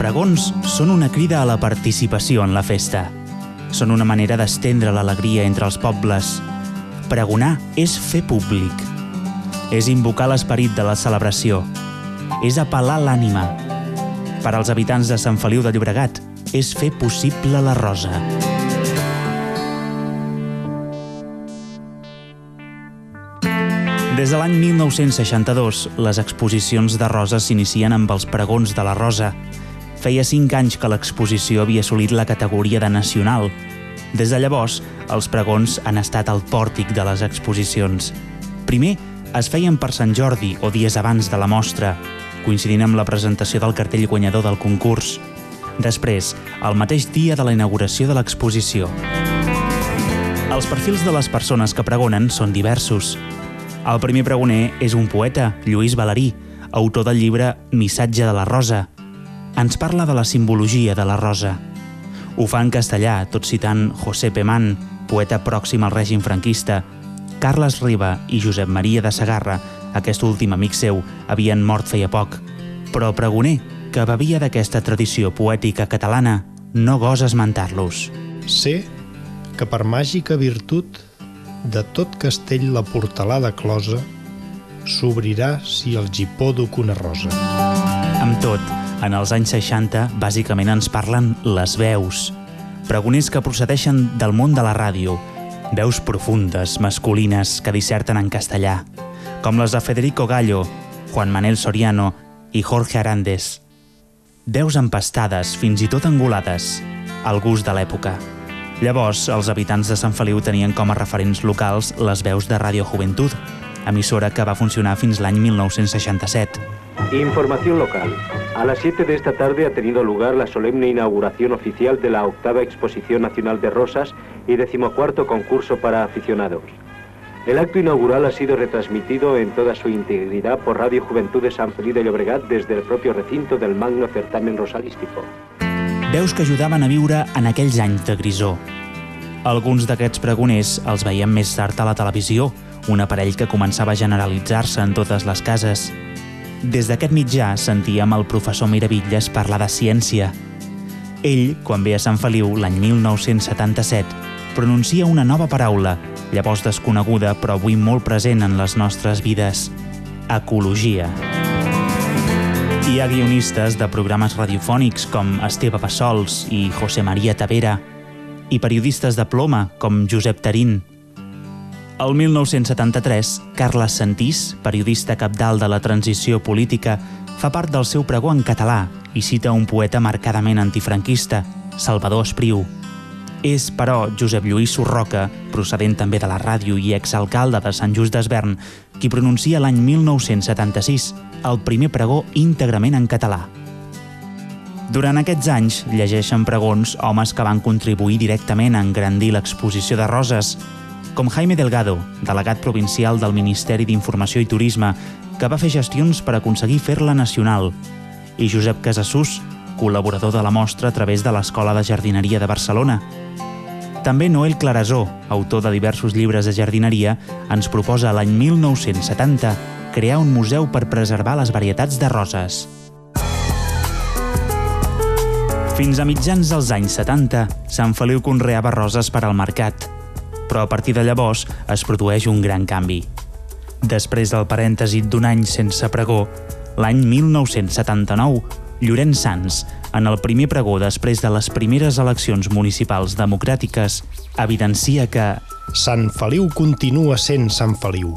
Pregons són una crida a la participació en la festa. Són una manera d'estendre l'alegria entre els pobles. Pregonar és fer públic. És invocar l'esperit de la celebració. És apel·lar l'ànima. Per als habitants de Sant Feliu de Llobregat, és fer possible la rosa. Des de l'any 1962, les exposicions de roses s'inicien amb els pregons de la rosa. Feia cinc anys que l'exposició havia assolit la categoria de nacional. Des de llavors, els pregons han estat al pòrtic de les exposicions. Primer, es feien per Sant Jordi o dies abans de la mostra, coincidint amb la presentació del cartell guanyador del concurs. Després, el mateix dia de la inauguració de l'exposició. Els perfils de les persones que pregonen són diversos. El primer pregoner és un poeta, Lluís Valerí, autor del llibre Missatge de la Rosa. Ens parla de la simbologia de la rosa. Ho fa en castellà, tot citant José Pemán, poeta pròxim al règim franquista, Carles Riba i Josep Maria de Sagarra, aquest últim amic seu, havien mort feia poc. Però pregoner, que bevia d'aquesta tradició poètica catalana, no gosa esmentar-los. Sé que per màgica virtut de tot castell la portalada closa s'obrirà si el gipó duc una rosa. Amb tot, en els anys 60, bàsicament ens parlen les veus. Pregoners que procedeixen del món de la ràdio, veus profundes, masculines, que disserten en castellà, com les de Federico Gallo, Juan Manel Soriano i Jorge Arandes. Veus empastades, fins i tot angulades, al gust de l'època. Llavors, els habitants de Sant Feliu tenien com a referents locals les veus de Radio Juventud, emissora que va funcionar fins l'any 1967. Información local. A las 7 de esta tarde ha tenido lugar la solemne inauguración oficial de la octava Exposición Nacional de Rosas y decimocuarto concurso para aficionados. El acto inaugural ha sido retransmitido en toda su integridad por Radio Juventud de San Feliu de Llobregat desde el propio recinto del magno certamen rosalístico. Veus que ajudaven a viure en aquells anys de grisó. Alguns d'aquests pregoners els veiem més tard a la televisió, un aparell que començava a generalitzar-se en totes les cases. Des d'aquest mitjà sentíem el professor Miravitlles parlar de ciència. Ell, quan ve a Sant Feliu l'any 1977, pronuncia una nova paraula, llavors desconeguda però avui molt present en les nostres vides. Ecologia. Hi ha guionistes de programes radiofònics com Esteve Passols i José María Tavera i periodistes de ploma com Josep Tarín. El 1973, Carles Santís, periodista capdalt de la transició política, fa part del seu pregó en català i cita un poeta marcadament antifranquista, Salvador Espriu. És, però, Josep Lluís Sorroca, procedent també de la ràdio i exalcalde de Sant Just d'Esvern, qui pronuncia l'any 1976 el primer pregó íntegrament en català. Durant aquests anys llegeixen pregons homes que van contribuir directament a engrandir l'exposició de roses, com Jaime Delgado, delegat provincial del Ministeri d'Informació i Turisme, que va fer gestions per aconseguir fer-la nacional, i Josep Casassús, col·laborador de la mostra a través de l'Escola de Jardineria de Barcelona. També Noel Clarasó, autor de diversos llibres de jardineria, ens proposa l'any 1970 crear un museu per preservar les varietats de roses. Fins a mitjans dels anys 70, Sant Feliu conreava roses per al mercat, però a partir de llavors es produeix un gran canvi. Després del parèntesi d'un any sense pregó, l'any 1979, Llorenç Sans, en el primer pregó després de les primeres eleccions municipals democràtiques, evidencia que Sant Feliu continua sent Sant Feliu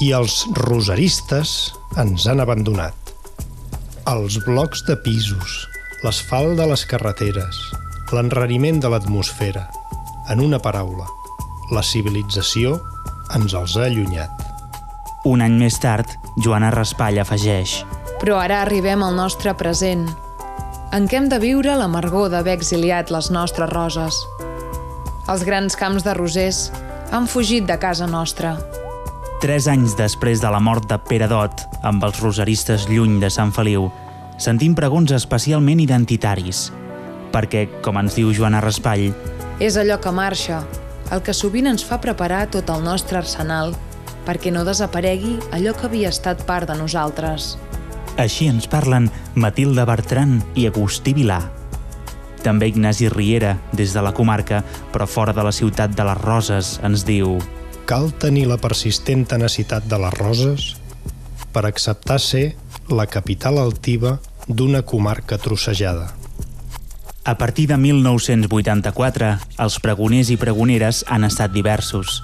i els rosaristes ens han abandonat. Els blocs de pisos, l'asfalt de les carreteres, l'enrariment de l'atmosfera, en una paraula, la civilització ens els ha allunyat. un any més tard, Joana Raspall afegeix Però ara arribem al nostre present, en què hem de viure l'amargor d'haver exiliat les nostres roses. Els grans camps de rosers han fugit de casa nostra. Tres anys després de la mort de Pere Dot, amb els rosaristes lluny de Sant Feliu, sentim pregons especialment identitaris. Perquè, com ens diu Joana Raspall, És allò que marxa, el que sovint ens fa preparar tot el nostre arsenal perquè no desaparegui allò que havia estat part de nosaltres. Així ens parlen Matilda Bertran i Agustí Vilà. També Ignasi Riera, des de la comarca, però fora de la ciutat de les Roses, ens diu Cal tenir la persistent tenacitat de les Roses per acceptar ser la capital altiva d'una comarca trossejada. A partir de 1984, els pregoners i pregoneres han estat diversos.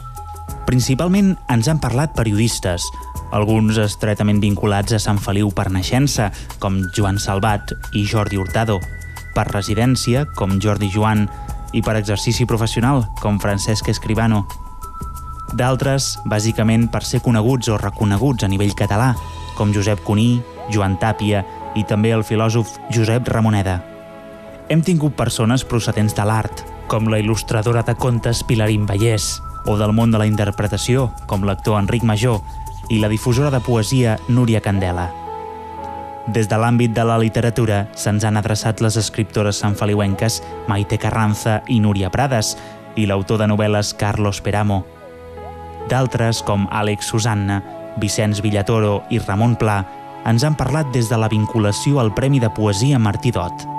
Principalment ens han parlat periodistes, alguns estretament vinculats a Sant Feliu per naixença, com Joan Salvat i Jordi Hurtado, per residència, com Jordi Joan, i per exercici professional, com Francesc Escribano. D'altres, bàsicament per ser coneguts o reconeguts a nivell català, com Josep Cuní, Joan Tàpia i també el filòsof Josep Ramoneda. Hem tingut persones procedents de l'art, com la il·lustradora de contes Pilarín Vallès, o del món de la interpretació, com l'actor Enric Major, i la difusora de poesia Núria Candela. Des de l'àmbit de la literatura se'ns han adreçat les escriptores sanfeliuenques Maite Carranza i Núria Prades i l'autor de novel·les Carlos Peramo. D'altres, com Àlex Susanna, Vicenç Villatoro i Ramon Pla, ens han parlat des de la vinculació al Premi de Poesia Martí Dot.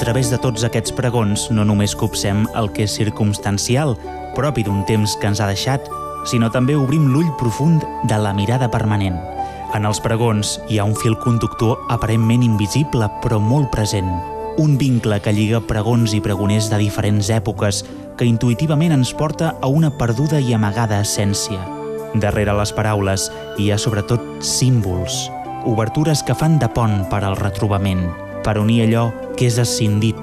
Través de tots aquests pregons no només copsem el que és circumstancial, propi d'un temps que ens ha deixat, sinó també obrim l'ull profund de la mirada permanent. En els pregons hi ha un fil conductor aparentment invisible però molt present. Un vincle que lliga pregons i pregoners de diferents èpoques que intuïtivament ens porta a una perduda i amagada essència. Darrere les paraules hi ha sobretot símbols, obertures que fan de pont per al retrobament, per unir allò que és escindit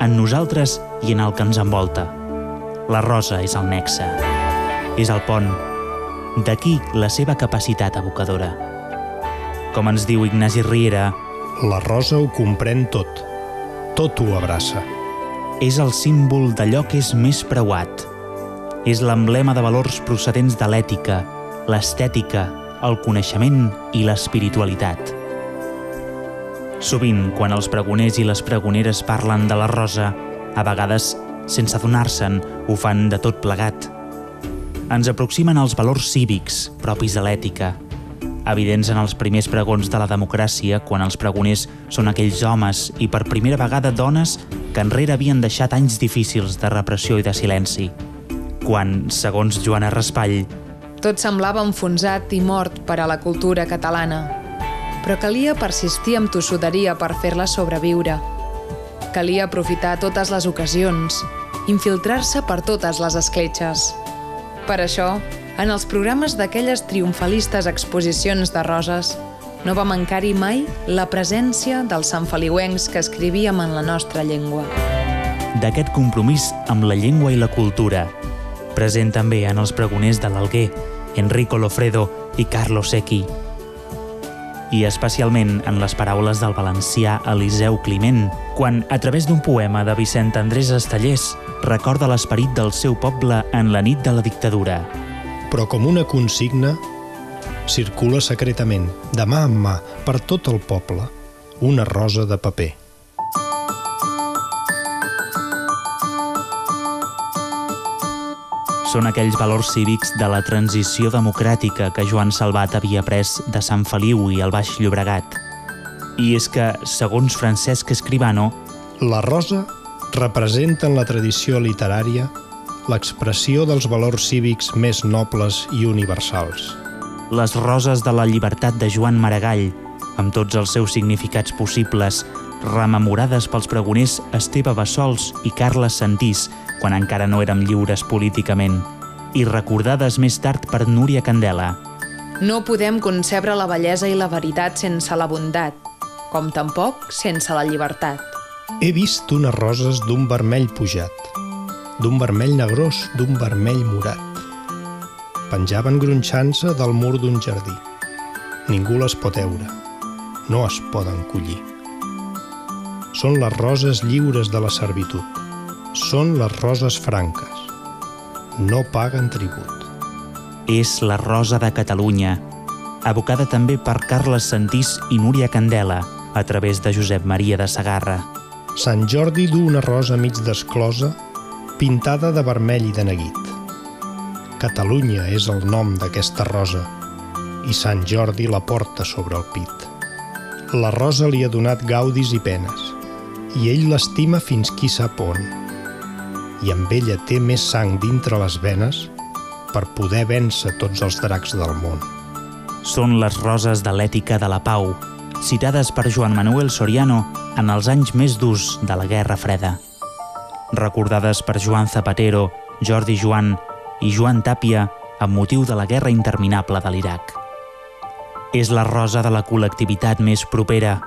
en nosaltres i en el que ens envolta. La rosa és el nexe, és el pont. D'aquí la seva capacitat evocadora. Com ens diu Ignasi Riera, La rosa ho comprèn tot. Tot ho abraça. és el símbol d'allò que és més preuat. És l'emblema de valors procedents de l'ètica, l'estètica, el coneixement i l'espiritualitat. Sovint, quan els pregoners i les pregoneres parlen de la rosa, a vegades, sense adonar-se'n, ho fan de tot plegat. Ens aproximen als valors cívics propis de l'ètica, evidents en els primers pregons de la democràcia quan els pregoners són aquells homes i per primera vegada dones que enrere havien deixat anys difícils de repressió i de silenci. Quan, segons Joana Raspall, Tot semblava enfonsat i mort per a la cultura catalana. Però calia persistir amb tossuderia per fer-la sobreviure. Calia aprofitar totes les ocasions, infiltrar-se per totes les escletxes. Per això, en els programes d'aquelles triomfalistes exposicions de roses, no va mancar-hi mai la presència dels sanfeliuencs que escrivíem en la nostra llengua. d'aquest compromís amb la llengua i la cultura, present també en els pregoners de l'Alguer, Enrico Lofredo i Carlos Secchi, i especialment en les paraules del valencià Eliseu Climent, quan, a través d'un poema de Vicent Andrés Estellers, recorda l'esperit del seu poble en la nit de la dictadura. Però com una consigna, circula secretament, de mà en mà, per tot el poble, una rosa de paper. Són aquells valors cívics de la transició democràtica que Joan Salvat havia pres de Sant Feliu i el Baix Llobregat. I és que, segons Francesc Escribano, La rosa representa en la tradició literària l'expressió dels valors cívics més nobles i universals. les roses de la llibertat de Joan Maragall, amb tots els seus significats possibles, rememorades pels pregoners Esteve Bassols i Carles Santís, quan encara no érem lliures políticament, i recordades més tard per Núria Candela. No podem concebre la bellesa i la veritat sense la bondat, com tampoc sense la llibertat. He vist unes roses d'un vermell pujat, d'un vermell negrós, d'un vermell morat. Penjaven gronxant-se del mur d'un jardí. Ningú les pot veure. No es poden collir. Són les roses lliures de la servitud. Són les roses franques. No paguen tribut. És la rosa de Catalunya, evocada també per Carles Santís i Núria Candela, a través de Josep Maria de Sagarra. Sant Jordi du una rosa mig desclosa, pintada de vermell i de neguit. Catalunya és el nom d'aquesta rosa i Sant Jordi la porta sobre el pit. La rosa li ha donat gaudis i penes i ell l'estima fins qui sap on. I amb ella té més sang dintre les venes per poder vèncer tots els dracs del món. Són les roses de l'ètica de la pau, citades per Joan Manuel Soriano en els anys més durs de la Guerra Freda. Recordades per Joan Zapatero, Jordi Joan i Joan Tàpia amb motiu de la guerra interminable de l'Iraq. És la rosa de la col·lectivitat més propera,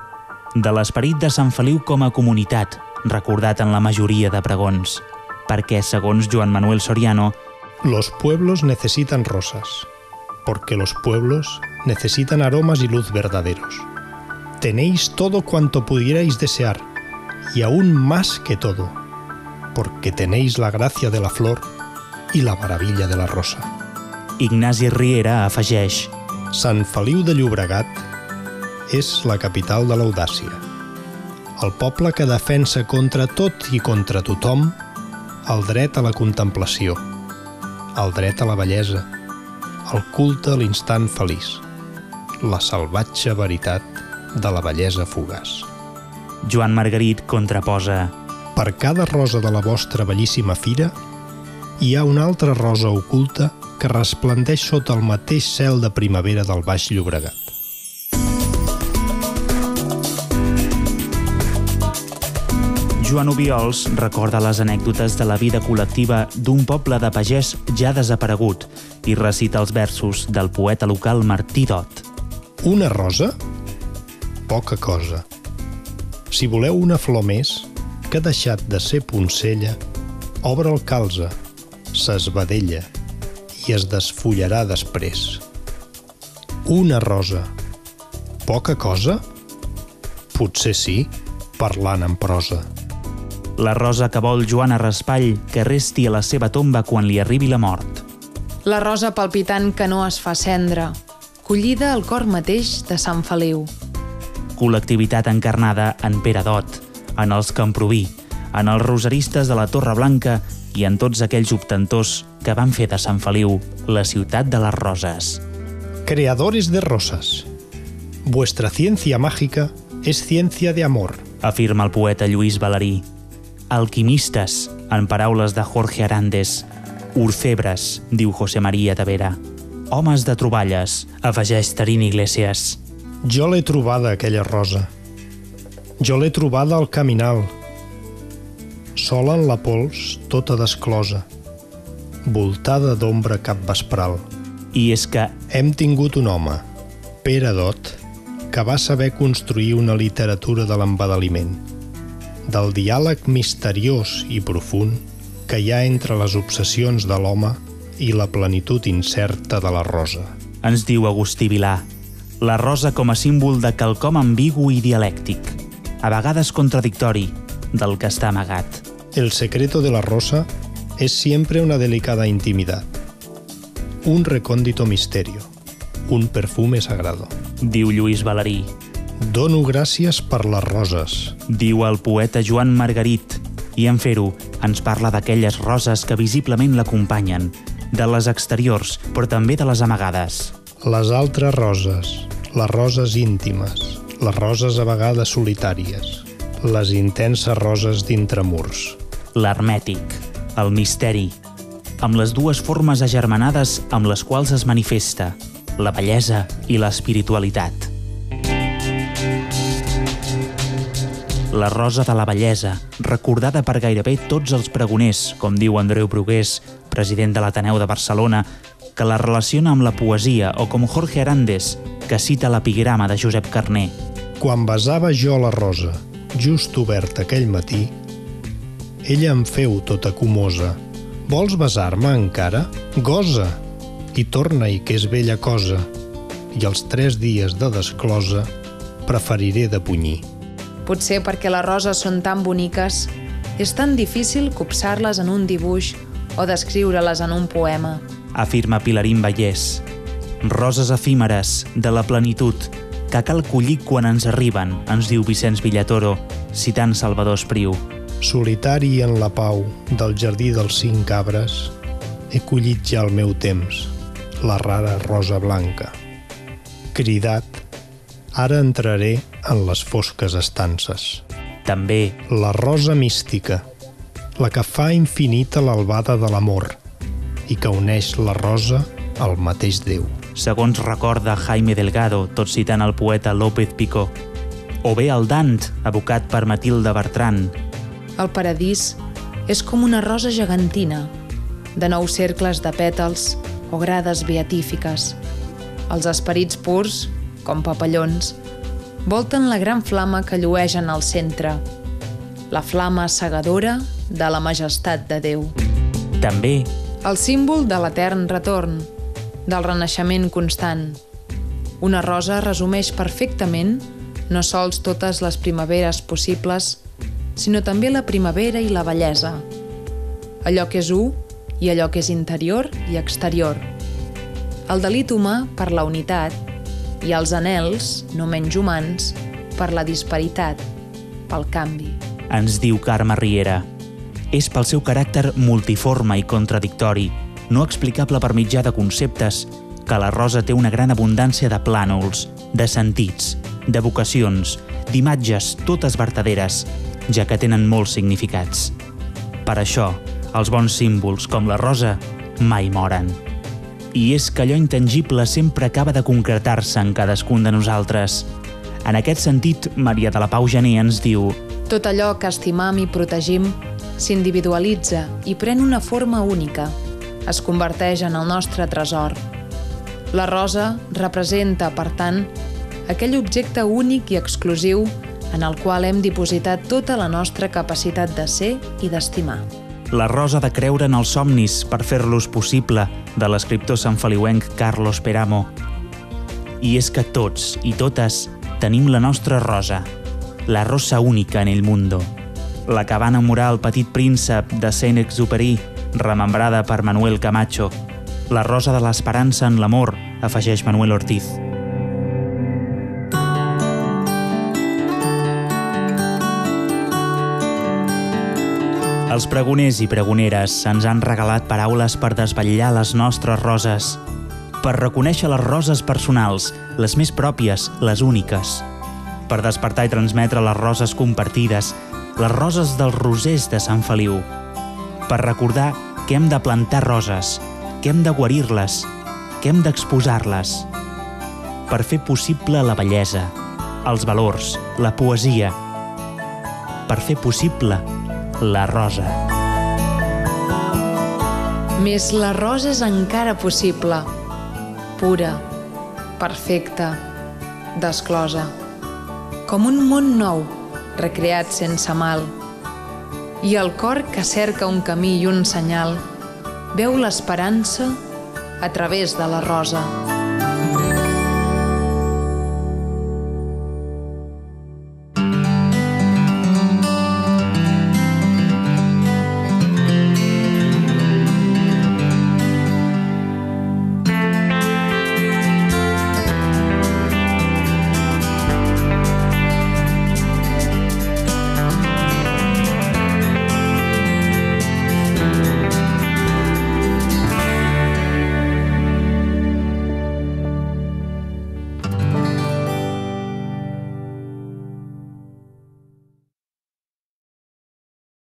de l'esperit de Sant Feliu com a comunitat, recordat en la majoria de pregons, perquè, segons Joan Manuel Soriano, Los pueblos necesitan rosas, porque los pueblos necesitan aromas y luz verdaderos. Tenéis todo cuanto pudierais desear, y aún más que todo, porque tenéis la gracia de la flor y la maravilla de la rosa. Ignasi Riera afegeix Sant Feliu de Llobregat és la capital de l'audàcia. El poble que defensa contra tot i contra tothom el dret a la contemplació, el dret a la bellesa, el culte a l'instant feliç, la salvatge veritat de la bellesa fugaç. Joan Margarit contraposa Per cada rosa de la vostra bellíssima fira, hi ha una altra rosa oculta que resplendeix sota el mateix cel de primavera del Baix Llobregat. Joan Obiols recorda les anècdotes de la vida col·lectiva d'un poble de pagès ja desaparegut i recita els versos del poeta local Martí Dot. Una rosa? Poca cosa. Si voleu una flor més, que ha deixat de ser poncella, obre el calze, s'esvedella i es desfullarà després. Una rosa. Poca cosa? Potser sí, parlant en prosa. La rosa que vol Joan a Raspall que resti a la seva tomba quan li arribi la mort. La rosa palpitant que no es fa cendra, collida al cor mateix de Sant Feliu. Col·lectivitat encarnada en Pere Dot, en els Camproví, en els rosaristes de la Torre Blanca i en tots aquells obtentors que van fer de Sant Feliu la ciutat de les roses. Creadores de rosas. Vuestra ciencia mágica es ciencia de amor. afirma el poeta Lluís Valerí. Alquimistes, en paraules de Jorge Arandes. Orfebres, diu José María Tavera. Homes de troballes, afegeix Tarín Iglesias. Jo l'he trobada, aquella rosa. Jo l'he trobada al caminal. Sola en la pols, tota desclosa. Voltada d'ombra cap vespral. I és que Hem tingut un home, Pere Dot, que va saber construir una literatura de l'embadaliment, del diàleg misteriós i profund que hi ha entre les obsessions de l'home i la plenitud incerta de la rosa. ens diu Agustí Vilà, la rosa com a símbol de quelcom ambigu i dialèctic, a vegades contradictori, del que està amagat. El secreto de la rosa es siempre una delicada intimidad, un recóndito misterio, un perfume sagrado. Diu Lluís Valerí. Dono gràcies per les roses. Diu el poeta Joan Margarit, i en fer-ho ens parla d'aquelles roses que visiblement l'acompanyen, de les exteriors, però també de les amagades. Les altres roses, les roses íntimes, les roses a vegades solitàries, les intenses roses d'intramurs. L'hermètic, el misteri, amb les dues formes agermanades amb les quals es manifesta, la bellesa i l'espiritualitat. La rosa de la bellesa, recordada per gairebé tots els pregoners, com diu Andreu Brugués, president de l'Ateneu de Barcelona, que la relaciona amb la poesia, o com Jorge Arandes, que cita l'epigrama de Josep Carner. Quan besava jo la rosa, just oberta aquell matí, ella em feu tota comosa. Vols besar-me encara? Gosa! I torna-hi, que és bella cosa. I els tres dies de desclosa preferiré de punyir. Potser perquè les roses són tan boniques, és tan difícil copsar-les en un dibuix o descriure-les en un poema. afirma Pilarín Vallès. Roses efímeres, de la plenitud, que cal collir quan ens arriben, ens diu Vicenç Villatoro, citant Salvador Espriu. Solitari en la pau del jardí dels cinc arbres, he collit ja el meu temps, la rara rosa blanca. Cridat, ara entraré en les fosques estances. També La rosa mística, la que fa infinita l'albada de l'amor i que uneix la rosa al mateix Déu. segons recorda Jaime Delgado, tot citant el poeta López Picó. O bé el Dant, evocat per Matilde Bertran. El paradís és com una rosa gegantina, de nou cercles de pètals o grades beatífiques. Els esperits purs, com papallons, volten la gran flama que llueix en el centre, la flama cegadora de la majestat de Déu. També El símbol de l'etern retorn, del renaixement constant. Una rosa resumeix perfectament no sols totes les primaveres possibles, sinó també la primavera i la bellesa. Allò que és u i allò que és interior i exterior. El delit humà per la unitat i els anels, no menys humans, per la disparitat, pel canvi. ens diu Carme Riera. És pel seu caràcter multiforme i contradictori, no explicable per mitjà de conceptes, que la rosa té una gran abundància de plànols, de sentits, de vocacions, d'imatges totes vertaderes, ja que tenen molts significats. Per això, els bons símbols, com la rosa, mai moren. I és que allò intangible sempre acaba de concretar-se en cadascun de nosaltres. En aquest sentit, Maria de la Pau Gené ens diu Tot allò que estimam i protegim s'individualitza i pren una forma única. Es converteix en el nostre tresor. La rosa representa, per tant, aquell objecte únic i exclusiu en el qual hem dipositat tota la nostra capacitat de ser i d'estimar. La rosa de creure en els somnis per fer-los possible, de l'escriptor sanfeliuenc Carlos Peramo. I és que tots i totes tenim la nostra rosa, la rosa única en el mundo, la que va enamorar el petit príncep de Saint-Exupéry, remembrada per Manuel Camacho, la rosa de l'esperança en l'amor, afegeix Manuel Ortiz. Els pregoners i pregoneres ens han regalat paraules per desvetllar les nostres roses, per reconèixer les roses personals, les més pròpies, les úniques, per despertar i transmetre les roses compartides, les roses dels rosers de Sant Feliu, per recordar que hem de plantar roses, que hem de guarir-les, que hem d'exposar-les, per fer possible la bellesa, els valors, la poesia, per fer possible la rosa. Més la rosa és encara possible. Pura, perfecta, desclosa. Com un món nou, recreat sense mal. I el cor que cerca un camí i un senyal veu l'esperança a través de la rosa.